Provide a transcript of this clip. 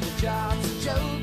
the job's a joke.